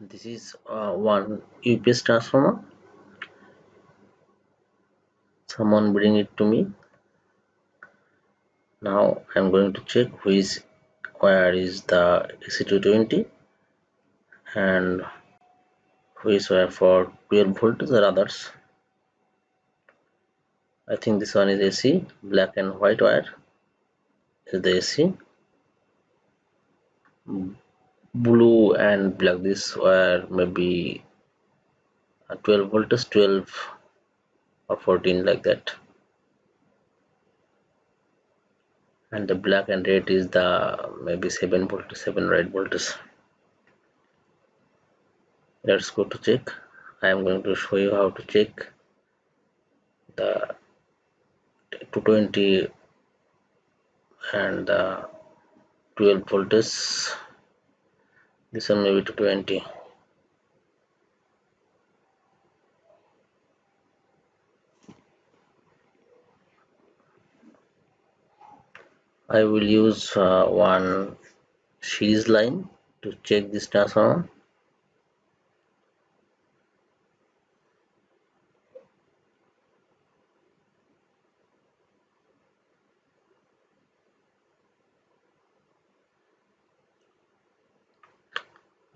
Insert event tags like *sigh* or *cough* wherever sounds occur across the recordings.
this is uh, one UPS transformer. Someone bring it to me. Now I'm going to check which wire is the AC220 and which wire for 12 volts or others. I think this one is AC black and white wire is the AC blue and black. This wire maybe uh, 12 volts 12 or 14 like that. And the black and red is the maybe 7 volt 7 right volts let's go to check. I am going to show you how to check the 220 and the 12 volts this one maybe 220 I will use uh, one series line to check this transformer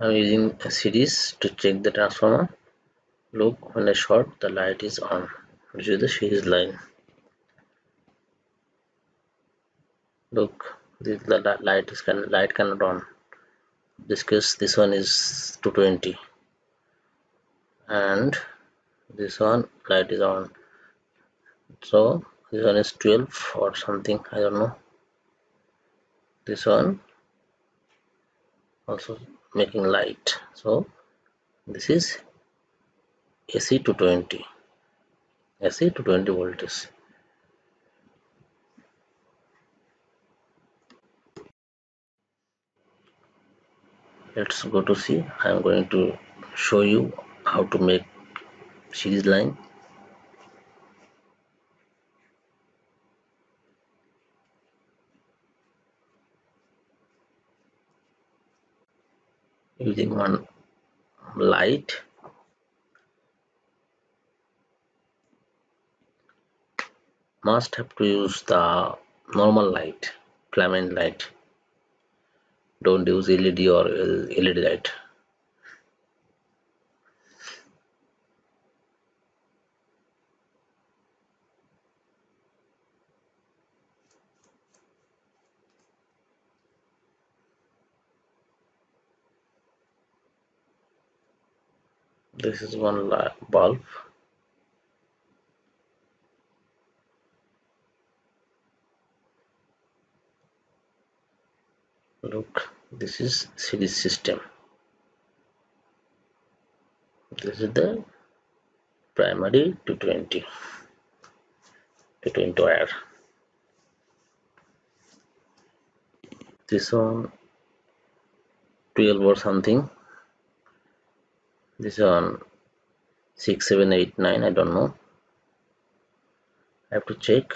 I'm using a series to check the transformer. Look when I short the light is on. Which is the series line. Look this the light is can light cannot on. This case this one is 220 and this one light is on. So this one is 12 or something I don't know. This one also making light. So this is AC 220 AC 220 voltage. Let's go to see I'm going to show you how to make series line using one light. Must have to use the normal light filament light. Don't use LED or LED light this is one bulb. Look this is series system. This is the primary 220 220 wire. This one 12 or something this one 6 7 8 9 I don't know. I have to check.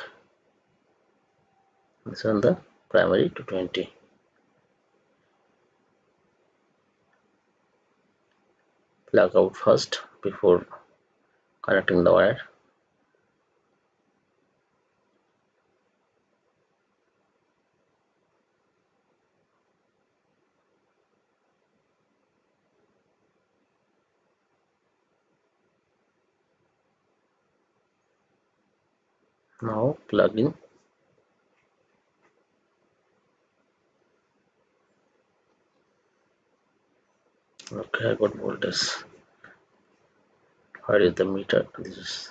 This one the primary 220 plug out first before connecting the wire now plug in okay I got voltage where is the meter this is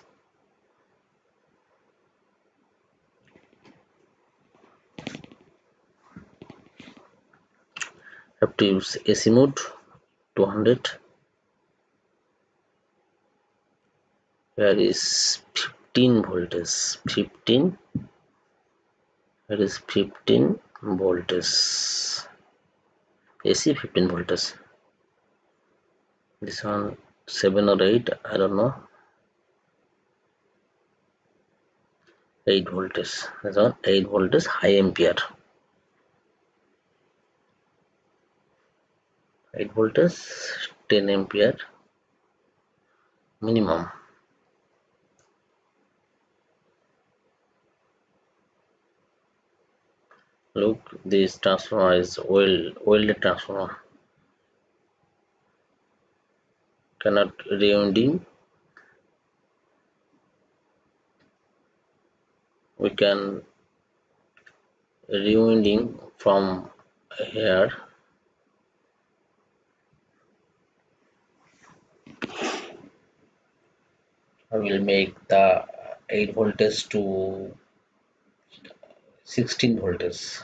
have to use AC mode 200 where is 15 voltage 15 where is 15 voltage AC 15 voltage this one 7 or 8 I don't know. 8 voltage this one 8 voltage high ampere. 8 voltage 10 ampere minimum look this transformer is well welded transformer. Cannot rewinding we can rewinding from here. I will make the 8 voltage to 16 voltage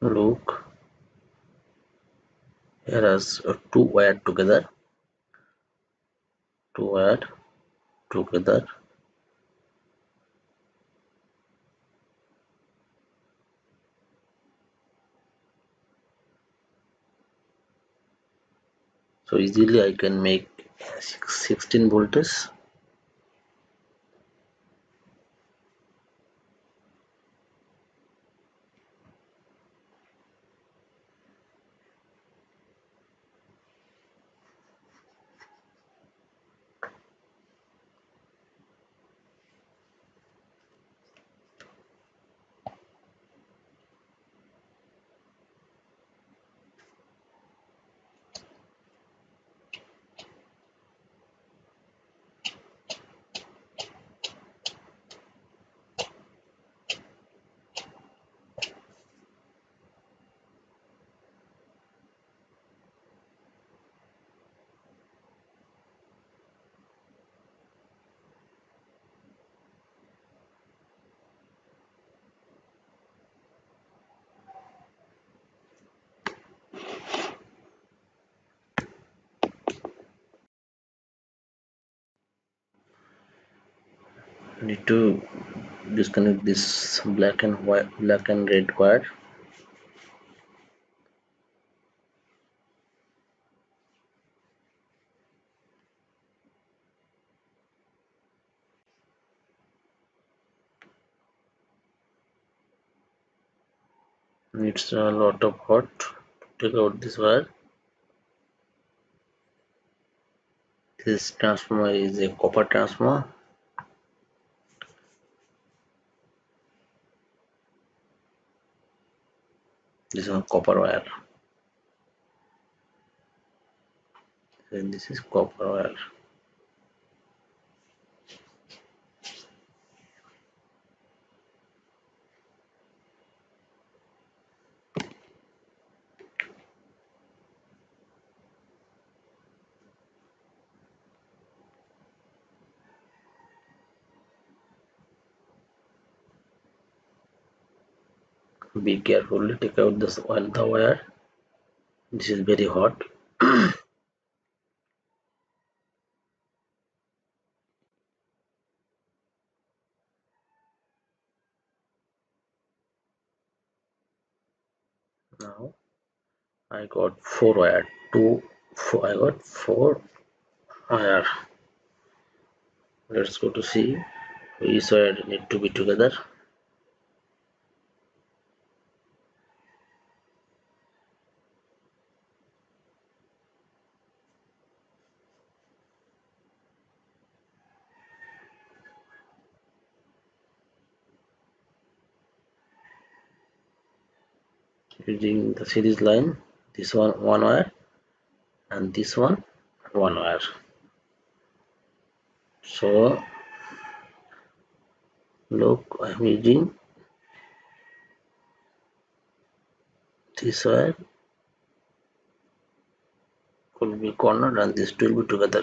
look. Here is uh, two wire together. Two wire together. So easily I can make 16 voltage need to disconnect this black and white black and red wire needs a lot of hot. To take out this wire. This transformer is a copper transformer this is copper wire. And this is copper wire be carefully take out this one the wire this is very hot. *clears throat* Now I got four wire two four, I got four wire. Let's go to see which wire need to be together using the series line this one one wire and this one one wire. So look I'm using this wire. Could be cornered and this two will be together.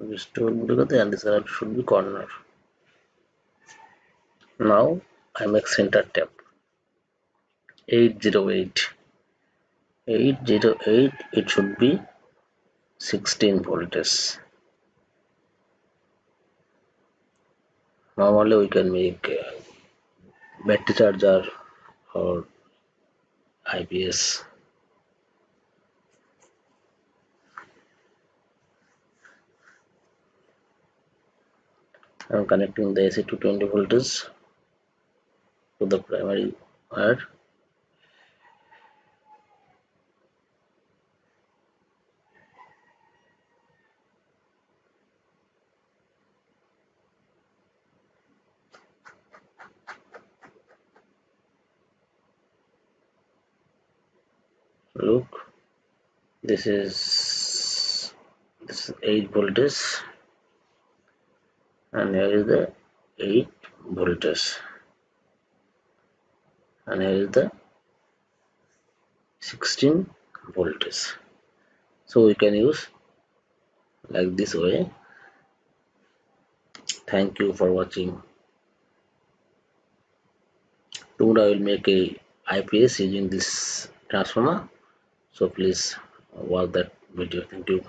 This two will be together and this wire should be cornered. Now I make center tap 808 808 it should be 16 voltage normally we can make battery charger or IPS I'm connecting the AC 220 voltage to the primary wire look this is this is 8 voltage and here is the 8 voltage and here is the 16 voltage so we can use like this way. Thank you for watching. Tomorrow I will make a IPS using this transformer so please watch that video. Thank you